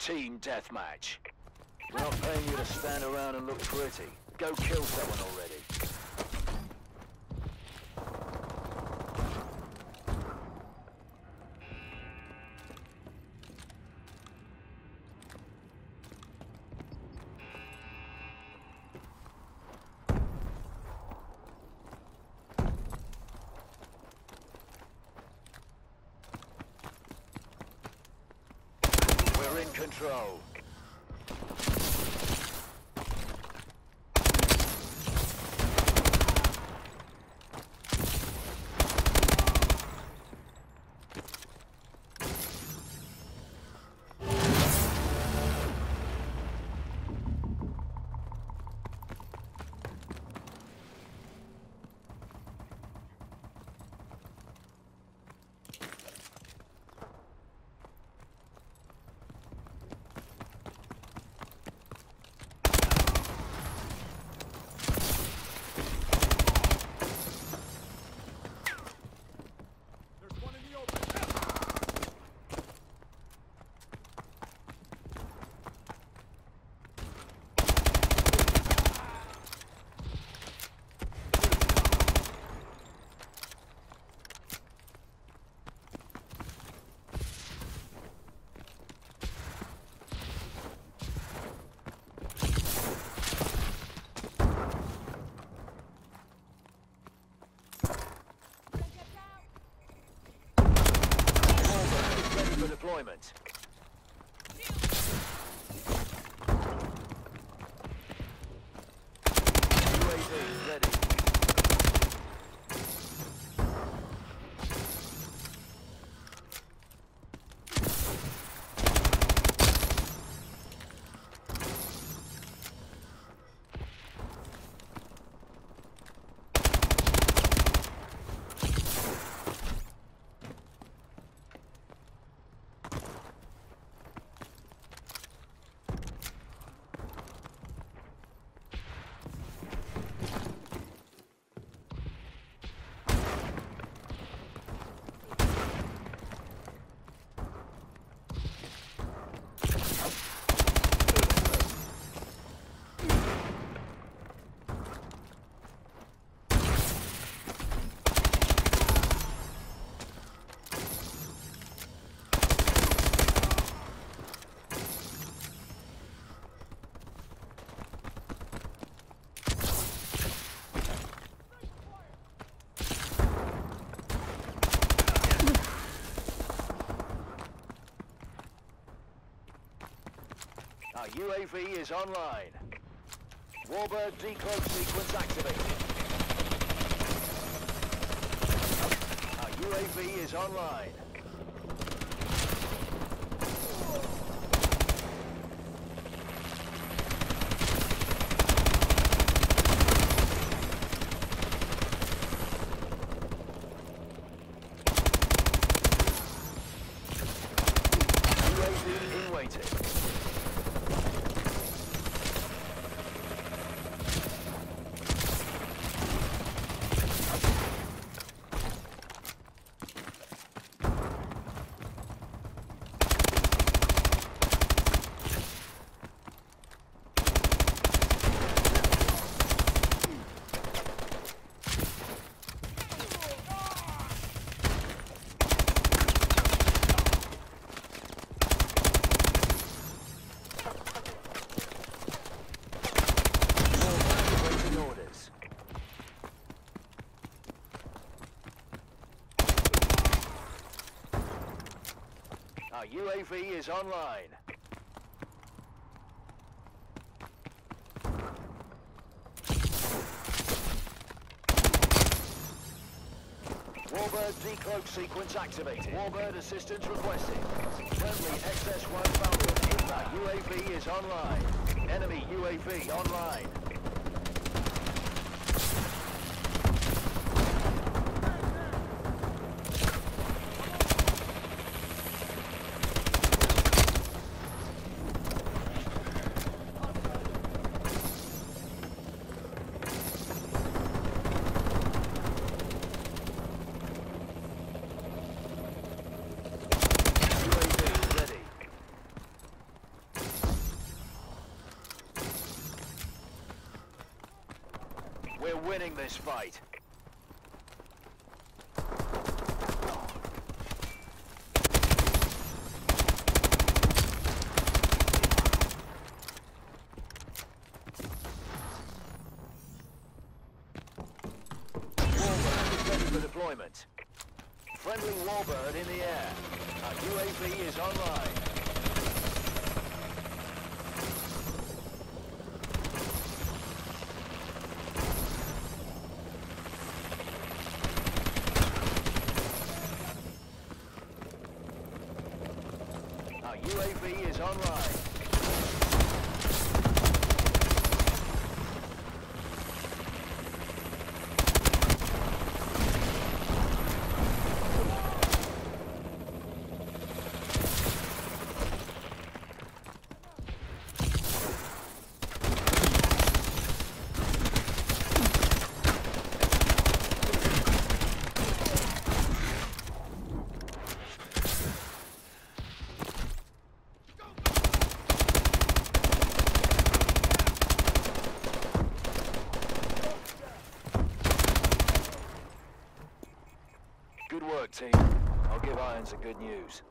Team deathmatch. We're not paying you to stand around and look pretty. Go kill someone already. Control. Deployment. UAV ready. Our UAV is online. Warbird decloak sequence activated. Our UAV is online. Our UAV is online. Warbird decloak sequence activated. Warbird assistance requested. Friendly XS-1 Falcon inbound. UAV is online. Enemy UAV online. Winning this fight. Friendly Warbird in the air. Our UAV is online. UAV is online. The good news.